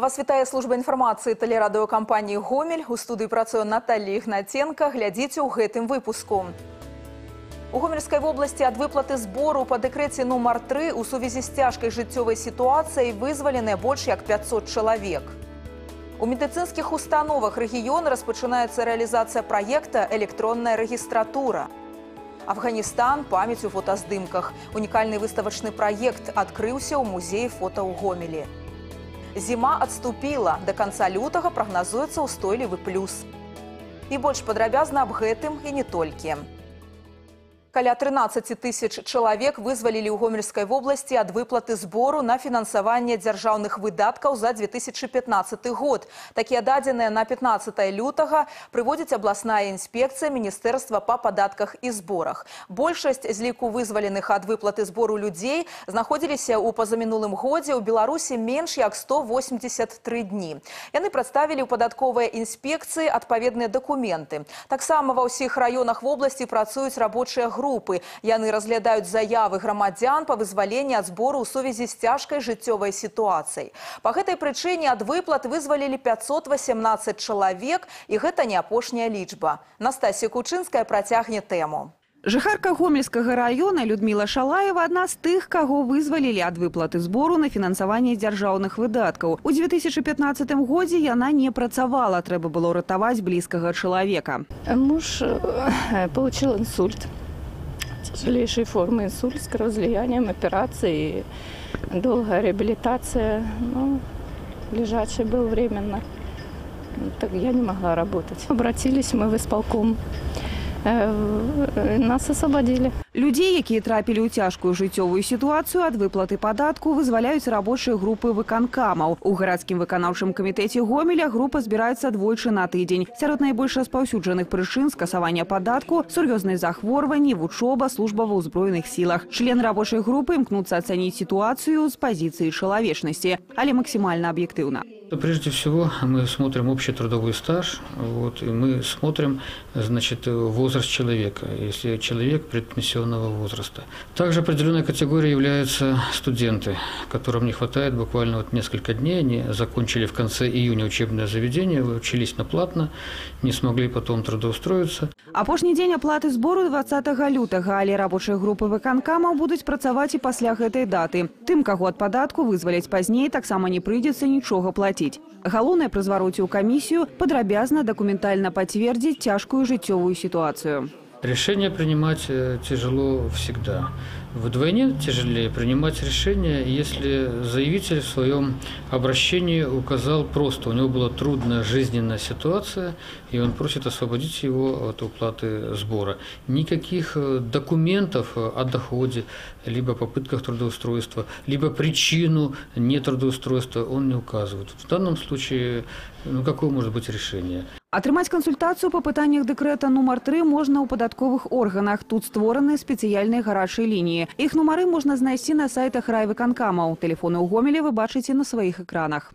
Вас вітае служба інфармацыі тэлерадыёкампаніі Гомель. У студыі працуе Наталья Ігнаценка. Глядзіце ў гэтым выпуску. У гомельскай вобласці ад выплаты збору па дэкрэце нумар 3 у сувязі з цяжкай жыццёвай сітуацыяй вызваленыя больш як 500 чалавек. У медыцынскіх установах рэгіёна распачынаецца рэалізацыя праекта электронная рэгістратура. Афганістан памяць у фотаздымках. Унікальны выставачны праект адкрыўся ў музеі фота ў гомелі. Зіма адступіла. Да канца лютага прагназуецца ўстойлівы плюс. І больш падрабязна аб гэтым і не толькі. Каля 13 тысяч чалавек вызвалілі ў гомельскай вобласці ад выплаты збору на фінансаванне дзяржаўных выдаткаў за 2015 год. Такія дадзеныя на 15 лютага прыводзіць абласная інспекцыя міністэрства па падатках і зборах. Большасць з ліку вызваленых ад выплаты збору людзей знаходзіліся ў пазамінулым годзе ў Беларусі менш як 183 дні. Яны прадставілі ў падатковыя інспекцыі адпаведныя дакументы. Таксама ва ўсіх раёнах вобласці працуюць рабочыя групы групы. Яны разглядаюць заявы грамадзян па вызваленні ад збору ў сувязі з цяжкай жыццёвай сітуацыяй. Па гэтай прычыне ад выплат вызвалілі 518 чалавек, і гэта не апошняя лічба. Настасія Кучынская працягне тэму. Жыхарка гомельскага раёна Людміла Шалаева адна з тых, каго вызвалілі ад выплаты збору на фінансаванне дзяржаўных выдаткаў. У 2015 годзе яна не працавала, трэба было ратаваць блізкага чалавека. Муж э, получил инсульт тяжелейшей формы инсульт с кровоизлиянием, операции, долгая реабилитация. Ну, лежачий был временно. Так я не могла работать. Обратились мы в исполком. Э, нас освободили. Людзей, якія трапілі ў цяжкую жыццёвую сітуацыю ад выплаты падатку вызваляюць рабочыя групы выканкамаў. У гарадскім выканаўчым камітэце гомеля група збіраецца двойчы на тыдзень. Сярод найбольш распаўсюджаных прычын скасавання падатку, сур'ёзныя захворванні, вучоба, служба ва ўзброеных сілах. Члены рабочай групы імкнуцца ацаніць сітуацыю з пазіцыі чалавечнасці, але максімальна аб'ектыўна. Прежде всего мы смотрим общий трудовой стаж, вот, и мы смотрим значит, возраст человека, если человек предпенсионного возраста. Также определенной категорией являются студенты, которым не хватает буквально вот несколько дней. Они закончили в конце июня учебное заведение, учились на платно, не смогли потом трудоустроиться. Апошні дзень аплаты збору 20 лютага, але рабочыя групы выканкамаў будуць працаваць і пасля гэтай даты. Тым, каго ад падатку вызваляць пазней, таксама не прыйдзецца нічога плаціць. Галоўнае пры звароце ў камісію падрабязна дакументальна пацвердзіць цяжкую жыццёвую сітуацыю. Решение принимать э, тяжело всегда. Вдвойне тяжелее принимать решение, если заявитель в своем обращении указал просто, у него была трудная жизненная ситуация, и он просит освободить его от уплаты сбора. Никаких э, документов о доходе, либо попытках трудоустройства, либо причину нетрудоустройства он не указывает. В данном случае, ну какое может быть решение? Атрымаць кансультацыю па пытаннях дэкрэта нумар 3 можна ў падатковых органах. Тут створаны спецыяльныя гарачыя лініі. Іх нумары можна знайсці на сайтах райвыканкамаў. Тэлефоны ў гомелі вы бачыце на сваіх экранах.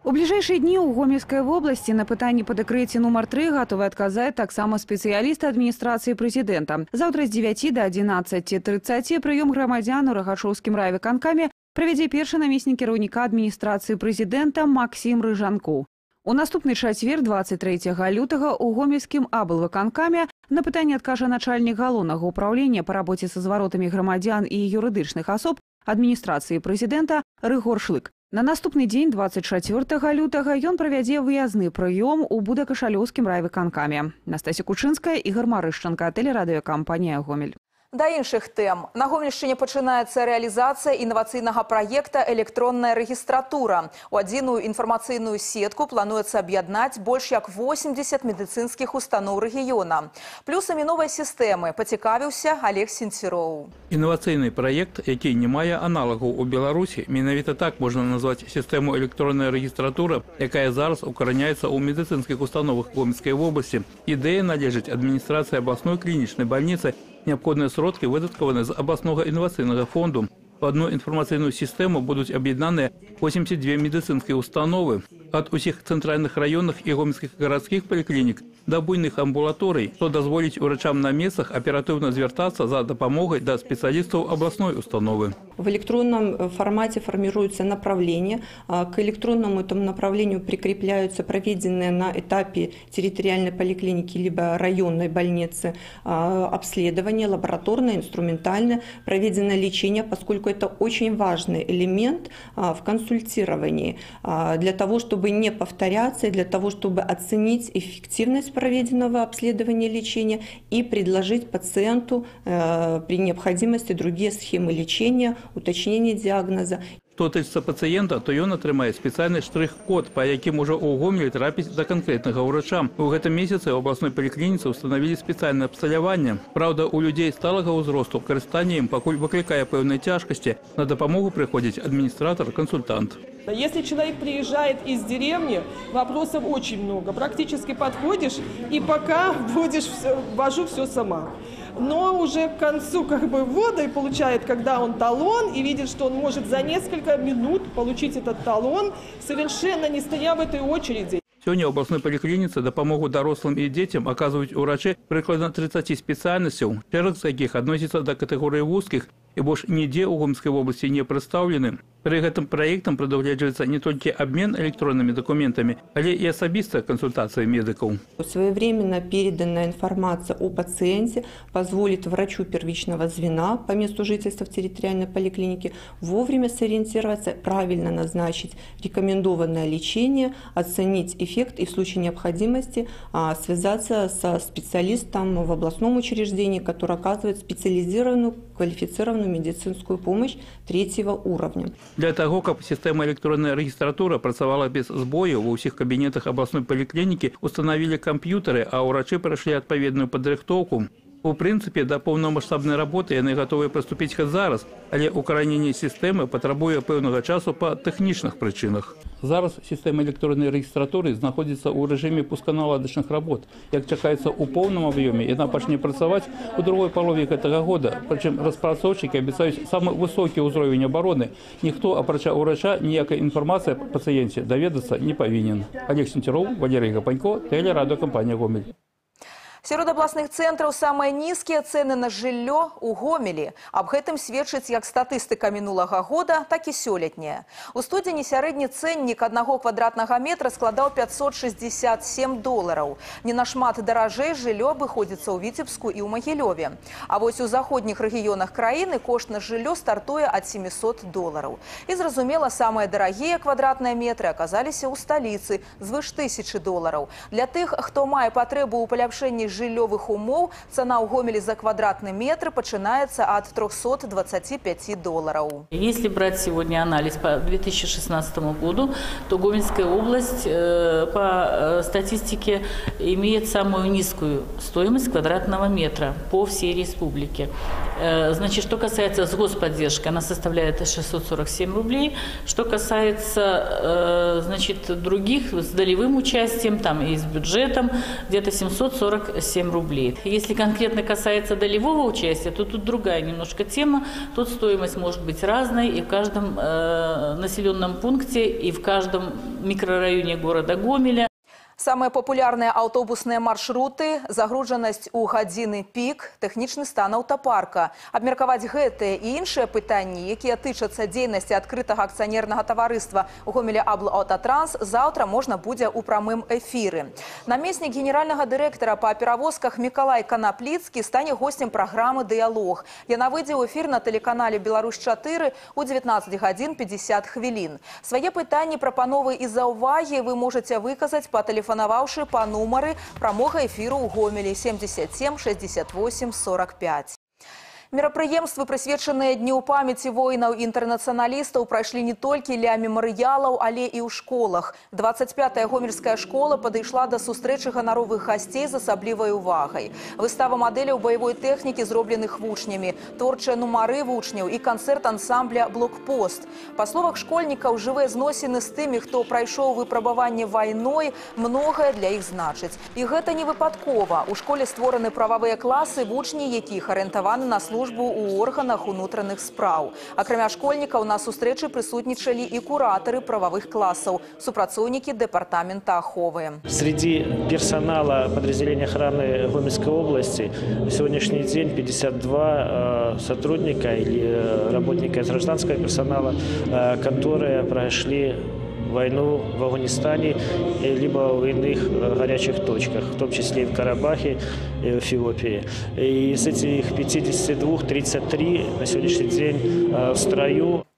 У бліжэйшыя дні ў гомельскай вобласці на пытанні па дэкрэце нумар 3 гатовы адказаць таксама спецыялісты адміністрацыі прэзідэнта. Заўтра з 9 да 11.30 прыём грамадзян у рагачоўскім райвыканкаме правядзе першы намеснік кіраўніка адміністрацыі прэзідэнта Максім Рыжанкоў. У наступны чацвер 23 лютага ў гомельскім аблвыканкаме на пытанне адкажа начальнік галоўнага ўправлення па рабоце са зваротамі грамадзян і юрыдычных асоб адміністрацыі прэзідэнта Рыгор Шлык. На наступны дзень 24 лютага ён правядзе выязны прыём у будакашалёўскім райвыканкаме. Настасія Кучынская і гармарышчанка тэлерадыёкампанія Гомель. Да іншых тэм. На Гомельшчыне пачынаецца рэалізацыя інавацыйнага праекта электронная рэгістратура. У адзіную інфармацыйную сетку плануецца аб'яднаць больш як 80 медыцынскіх устаноў рэгіёна. Плюсамі новай сістэмы пацікавіўся Олег Сенціроў. Інавацыйны праект, які не мае аналагаў у Беларусі, менавіта так можна назваць сістэму электронная рэгістратура, якая зараз укараняецца ў медыцынскіх установах Гомельскай вобласці. Ідэя належыць адміністрацыі абласной клінічнай бальніцы Неабходныя сродкі выдаткаваны з абласнога інавацыйнага фонду В одну інфармацыйную сістэму будуць аб'яднаныя 82 медыцынскія установы ад усіх цэнтральных раёнах і гомельскіх гарадскіх паліклінік да буйных амбулаторый, што дазволіць урачам на месцах аператыўна звяртацца за дапамогай да спецыялістаў абласной установы. В электронном э, формате формируется направление. А, К электронному этому направлению прикрепляются проведенные на этапе территориальной поликлиники либо районной больницы а, обследование лабораторное, инструментальное, проведенное лечение, поскольку это очень важный элемент а, в консультировании а, для того, чтобы не повторяться, и для того, чтобы оценить эффективность проведенного обследования лечения и предложить пациенту э, при необходимости другие схемы лечения, уточнение диагноза тычыцца пацыента, то ён атрымае спецыяльны штрых-код, па якім ужо ў гомелі трапіць да канкрэтнага ўрача. У гэтым месяцы ў абласной паліклініцы ўстанавілі спецыяльнае абсталяванне. Праўда, у людзей сталага ўзросту карыстанне ім пакуль выклікае пэўныя цяжкасці. На дапамогу прыходзіць адміністратор-кансультант. Если человек приезжает из деревни, вопросов очень много. Практически подходишь и пока будешь все, вожу все сама. Но уже к концу как бы ввода и получает, когда он талон и видит, что он может за несколько минут получить этот талон, совершенно не стоя в этой очереди. Сёння ў абласной паліклініцы дапамогу дарослым і дзецям аказваюць урачы прыкладна 30 спецыяльнасцяў, шэраг з якіх адносіцца да катэгорыі вузкіх і больш нідзе ў гомскай вобласці не прадстаўлены. Пры гэтым праектам прадугледжваецца не толькі абмен электроннымі дакументамі, але і асабістая кансультацыя медыкаў. Своевременно переданная информация о пациенте позволит врачу первичного звена по месту жительства в территориальной поликлинике вовремя сориентироваться, правильно назначить рекомендованное лечение, оценить эффект и в случае необходимости а, связаться со специалистом в областном учреждении, который оказывает специализированную квалифицированную медицинскую помощь третьего уровня. Для таго, каб сістэма электронная рэгістратура працавала без збою, ва ўсіх кабінетах абласной паліклінікі устанавілі камп'ютары, а ўрачы прайшлі адпаведную падрыхтоўку. У прынцыпе, да поўнамасштабнай работы яны гатовыя прыступіць хоць зараз, але укараненне сістэмы патрабуе пэўнага часу па тэхнічных прычынах. Зараз сістэма электроннай рэгістратуры знаходзіцца ў рэжыме пусканаладачных работ. Як чакаецца ў поўным аб'ёме, яна пачне працаваць у другой палове гэтага года. Прычым распрацоўшчыкі абяцаюць самы высокі ўзровень абароны. Ніхто, апрача ўрача, ніякай інфармацыі аб пацыенце даведацца не павінен. Олег Сенцяроў, Валерый Гапанько, тэлерадыокампанія «Гомель». Сярод абласных цэнтраў самыя нізкія цэны на жыллё ў гомелі. Аб гэтым сведчыць як статыстыка мінулага года, так і сёлетняя. У студзені сярэдні цэннік аднаго квадратнага метра складаў 567 долараў. Не нашмат даражэй жыллё абыходзіцца ў Віцебску і ў Магілёве. А вось у заходніх рэгіёнах краіны кошт на жыллё стартуе ад 700 долараў. І зразумела, самыя дарагія квадратныя метры аказаліся ў сталіцы звыш тысячы долараў. Для тых, хто мае патрэбу ў паляпшэнні жыллёвых умоў, цана ў гомелі за квадратны метр пачынаецца ад 325 долараў. Если брать сегодня анализ по 2016 году, то Гомельская область э, по э, статистике имеет самую низкую стоимость квадратного метра по всей республике. Э, Значит, что касается с господдержки, она составляет 647 рублей. Что касается значит, других с долевым участием, там и с бюджетом, где-то 747 рублей. Если конкретно касается долевого участия, то тут другая немножко тема. Тут стоимость может быть разной, и в каждом э, населенном пункте, и в каждом микрорайоне города Гомеля. Самыя папулярныя аўтобусныя маршруты, загружанасць у гадзіны пік, тэхнічны стан аўтапарка. Абмеркаваць гэтыя і іншыя пытанні, якія тычацца дзейнасці адкрытага акцыянернага таварыства у гомеле Абл Аўтатранс, заўтра можна будзе ў прамым эфіры. Намеснік генеральнага дырэктара па перавозках Мікалай Канапліцкі стане госцем праграмы «Дыялог». Яна выйдзе ў эфір на тэлеканале «Беларусь-4» у 19 гадзін 50 хвілін. Свае пытанні, прапановы і заўвагі вы можаце выказаць па тэлефону тэлефанаваўшы па нумары прамога эфіру ў гомелі 77 68 45. Мерапрыемствы, прысвечаныя дню памяці воінаў і інтэрнацыяналістаў, прайшлі не толькі ля мемарыялаў, але і ў школах. 25-я гомельская школа падышла да сустрэчы ганаровых гасцей з асаблівай увагай. Выстава мадэляў баявой тэхнікі, зробленых вучнямі, творчыя нумары вучняў і канцэрт ансамбля «Блокпост». Па словах школьнікаў, жывыя зносіны з тымі, хто прайшоў выпрабаванне вайной, многае для іх значыць. І гэта не выпадкова. У школе створаны прававыя класы, вучні якіх арыентаваны на службу службу ў органах унутраных спраў. Акрамя школьнікаў на сустрэчы прысутнічалі і куратары прававых класаў, супрацоўнікі дэпартамента аховы. Среди персонала подразделения охраны Гомельской области на сегодняшний день 52 э, сотрудника или э, работника из гражданского персонала, э, которые прошли войну в Афганистане либо в иных э, горячих точках, в том числе и в Карабахе, и в Эфиопии. И из этих 52, 33 на сегодняшний день э, в строю.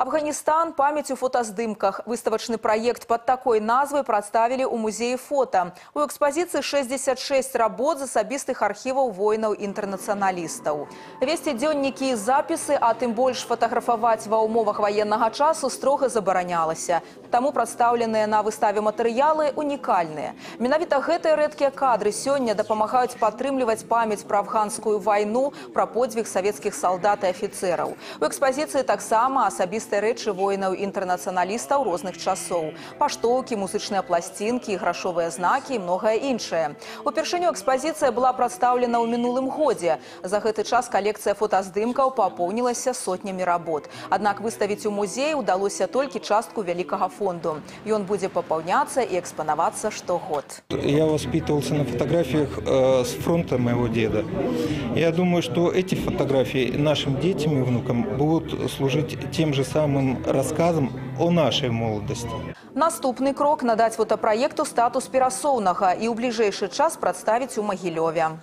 Афганистан памяць у фотаздымках. Выставачны праект под такой назвай прадставілі ў музеі фота. У экспазіцыі 66 работ з асабістых архіваў воінаў-інтэрнацыяналістаў. Весці дзённікі і запісы, а тым больш фатаграфаваць ва ўмовах ваеннага часу строга забаранялася. Таму прадстаўленыя на выставе матэрыялы унікальныя. Менавіта гэтыя рэдкія кадры сёння дапамагаюць падтрымліваць памяць пра афганскую вайну, пра подзвіг савецкіх салдат і афіцэраў. У экспазіцыі таксама асабістыя рэчы воінаў-інтэрнацыяналістаў розных часоў. Паштоўкі, музычныя пласцінкі, грашовыя знакі і многае іншае. Упершыню экспазіцыя была прадстаўлена ў минулым годзе. За гэты час калекцыя фотаздымкаў папоўнілася сотнямі работ. Аднак выставіць у музеі ўдалося толькі частку вялікага фонду. Ён будзе папаўняцца і экспанавацца штогод. Я воспитывался на фотографиях э, с фронта моего деда. Я думаю, что эти фотографии нашим детям и внукам будут служить тем же самым рассказом о нашей молодости. Наступны крок надаць фотапраекту статус перасоўнага і ў бліжэйшы час прадставіць у Магілёве.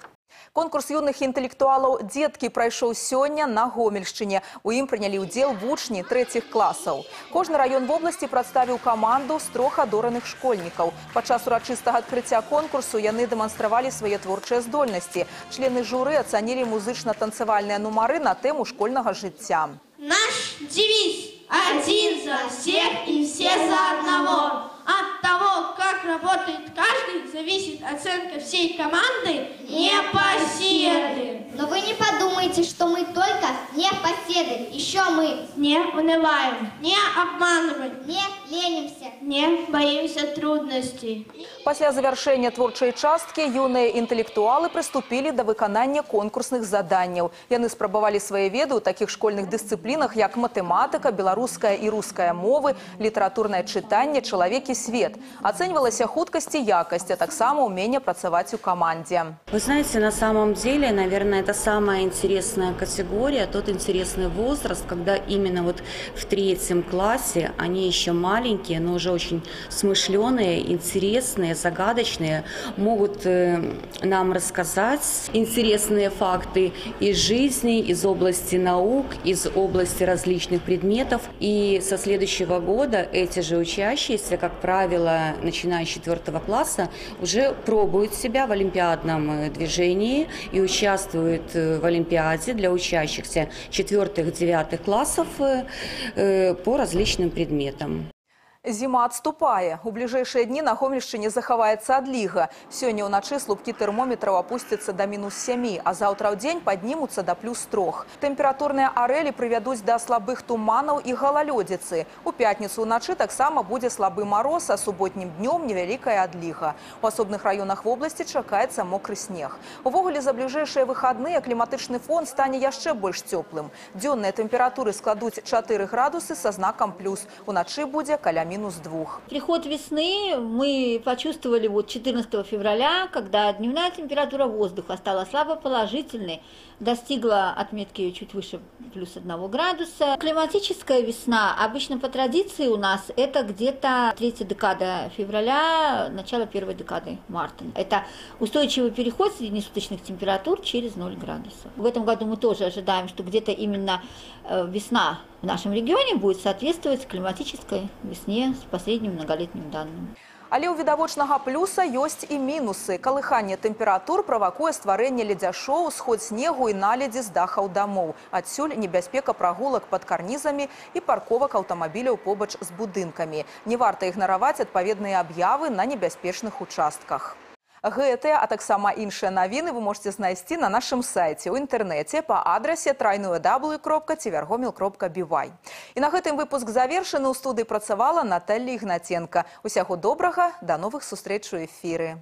Конкурс юных інтэлектуалаў «Дзеткі» прайшоў сёння на Гомельшчыне. У ім прынялі ўдзел вучні трэціх класаў. Кожны раён вобласці прадставіў каманду з трох адораных школьнікаў. Падчас урачыстага адкрыцця конкурсу яны дэманстравалі свае творчыя здольнасці. Члены журы ацанілі музычна-танцавальныя нумары на тэму школьнага жыцця. Наш девиз «Один за всех и все за одного». От того, как работает каждый, зависит оценка всей команды непоседы. Но вы не подумайте, что мы только не поседы. Еще мы Не унываем, не обманываем, не ленимся. не боимся трудностей. Пасля завяршэння творчай часткі юныя інтэлектуалы прыступілі да выканання конкурсных заданняў. Яны спрабавалі свае веды ў такіх школьных дысцыплінах, як матэматыка, беларуская і руская мовы, літаратурнае чытанне, чалавек і свет. Ацэньвалася хуткасць і якасць, а таксама ўменне працаваць у камандзе. Вы знаете, на самом деле, наверное, это самая интересная категория, тот интересный возраст, когда именно вот в третьем классе они еще маленькие, но уже очень смышленые, интересные, загадочные, могут э, нам рассказать интересные факты из жизни, из области наук, из области различных предметов. И со следующего года эти же учащиеся, как правило, начиная с четвертого класса, уже пробуют себя в олимпиадном э, движении и участвуют э, в Олимпиаде для учащихся четвертых-девятых классов по различным предметам. Зіма адступае. У бліжэйшыя дні на Гомельшчыне захаваецца адліга. Сёння ўначы слупкі тэрмометраў апусцяцца да мінус 7, а заўтра ў дзень паднімуцца да плюс 3. Тэмпературныя арэлі прывядуць да слабых туманаў і галалёдзіцы. У пятніцу ўначы таксама будзе слабы мароз, а суботнім днём невялікая адліга. У асобных раёнах вобласці чакаецца мокры снег. Увогуле за бліжэйшыя выхадныя кліматычны фон стане яшчэ больш цёплым. Дзённыя тэмпературы складуць 4 градусы са знакам плюс. Уначы будзе каля минус двух. Приход весны мы почувствовали вот 14 февраля, когда дневная температура воздуха стала слабо положительной, достигла отметки чуть выше плюс 1 градуса. Климатическая весна обычно по традиции у нас это где-то третья декада февраля, начало первой декады марта. Это устойчивый переход среднесуточных температур через 0 градусов. В этом году мы тоже ожидаем, что где-то именно э, весна в нашем регионе будет соответствовать климатической весне с последним многолетним данным. Але ў відавочнага плюса ёсць і мінусы. Калыханне тэмператур правакуе стварэнне ледзяшоў, сход снегу і наледзі з дахаў дамоў. Адсюль небяспека прагулак пад карнізамі і парковак аўтамабіляў побач з будынкамі. Не варта ігнараваць адпаведныя аб'явы на небяспечных участках. Гэтыя, а таксама іншыя навіны вы можете знайсці на нашым сайце ў інтэрнэце па адрасе трайную w.цівергомел.бівай. І на гэтым выпуск завершаны ў студыі працавала Наталля Ігнаценка. Усяго добрага, да новых сустрэч у эфіры.